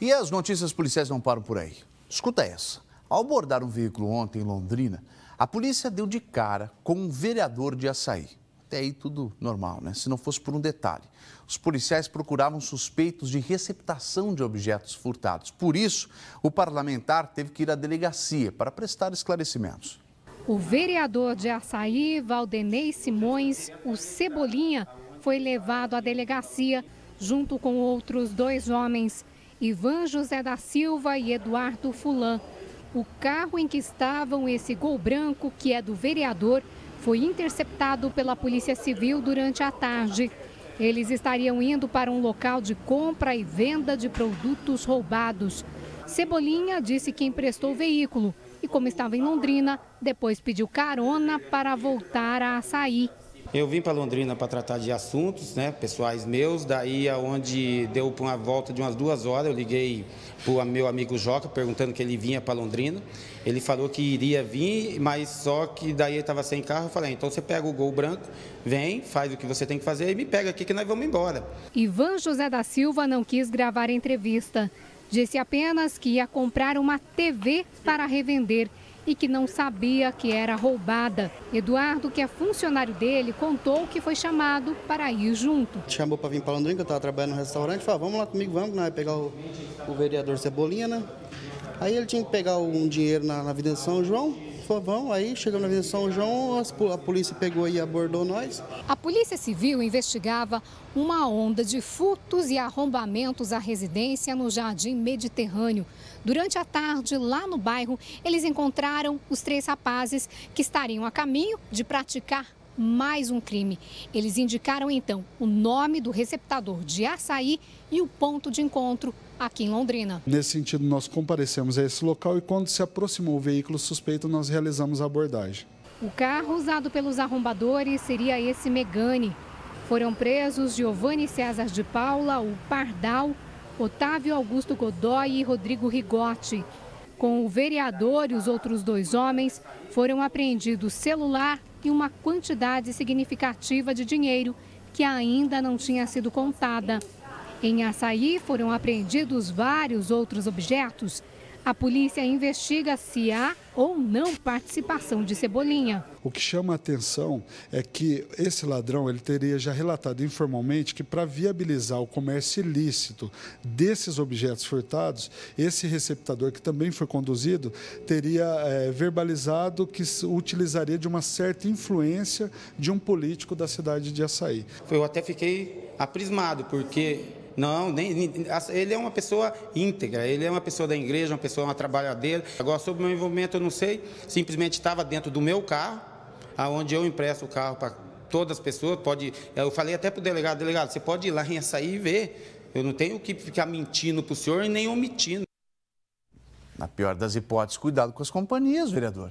E as notícias policiais não param por aí. Escuta essa. Ao abordar um veículo ontem em Londrina, a polícia deu de cara com um vereador de açaí. Até aí tudo normal, né? Se não fosse por um detalhe. Os policiais procuravam suspeitos de receptação de objetos furtados. Por isso, o parlamentar teve que ir à delegacia para prestar esclarecimentos. O vereador de Açaí, Valdenei Simões, o Cebolinha, foi levado à delegacia junto com outros dois homens, Ivan José da Silva e Eduardo Fulan. O carro em que estavam esse gol branco, que é do vereador, foi interceptado pela Polícia Civil durante a tarde. Eles estariam indo para um local de compra e venda de produtos roubados. Cebolinha disse que emprestou o veículo e, como estava em Londrina, depois pediu carona para voltar a sair. Eu vim para Londrina para tratar de assuntos né, pessoais meus, daí aonde deu uma volta de umas duas horas, eu liguei para o meu amigo Joca, perguntando que ele vinha para Londrina. Ele falou que iria vir, mas só que daí ele estava sem carro. Eu falei, então você pega o gol branco, vem, faz o que você tem que fazer e me pega aqui que nós vamos embora. Ivan José da Silva não quis gravar a entrevista. Disse apenas que ia comprar uma TV para revender e que não sabia que era roubada. Eduardo, que é funcionário dele, contou que foi chamado para ir junto. Chamou para vir para Londrina, que eu estava trabalhando no restaurante, falou, vamos lá comigo, vamos, nós pegar o, o, vereador Cebolinha, né? Aí ele tinha que pegar um dinheiro na, na Avenida São João, vão, aí chegamos na Avenida São João, a polícia pegou e abordou nós. A Polícia Civil investigava uma onda de furtos e arrombamentos à residência no Jardim Mediterrâneo. Durante a tarde, lá no bairro, eles encontraram os três rapazes que estariam a caminho de praticar mais um crime. Eles indicaram então o nome do receptador de açaí e o ponto de encontro aqui em Londrina. Nesse sentido, nós comparecemos a esse local e quando se aproximou o veículo suspeito, nós realizamos a abordagem. O carro usado pelos arrombadores seria esse Megane. Foram presos Giovanni César de Paula, o Pardal, Otávio Augusto Godoy e Rodrigo Rigotti. Com o vereador e os outros dois homens, foram apreendidos celular e uma quantidade significativa de dinheiro que ainda não tinha sido contada. Em Açaí foram apreendidos vários outros objetos. A polícia investiga se há ou não participação de Cebolinha. O que chama a atenção é que esse ladrão ele teria já relatado informalmente que para viabilizar o comércio ilícito desses objetos furtados, esse receptador que também foi conduzido teria é, verbalizado que utilizaria de uma certa influência de um político da cidade de Açaí. Eu até fiquei aprismado porque não, nem, ele é uma pessoa íntegra, ele é uma pessoa da igreja, uma pessoa, uma trabalhadeira. Agora, sobre o meu envolvimento, eu não sei, simplesmente estava dentro do meu carro, aonde eu empresto o carro para todas as pessoas. Pode, eu falei até para o delegado, delegado, você pode ir lá em açaí e ver. Eu não tenho que ficar mentindo para o senhor e nem omitindo. Na pior das hipóteses, cuidado com as companhias, vereador.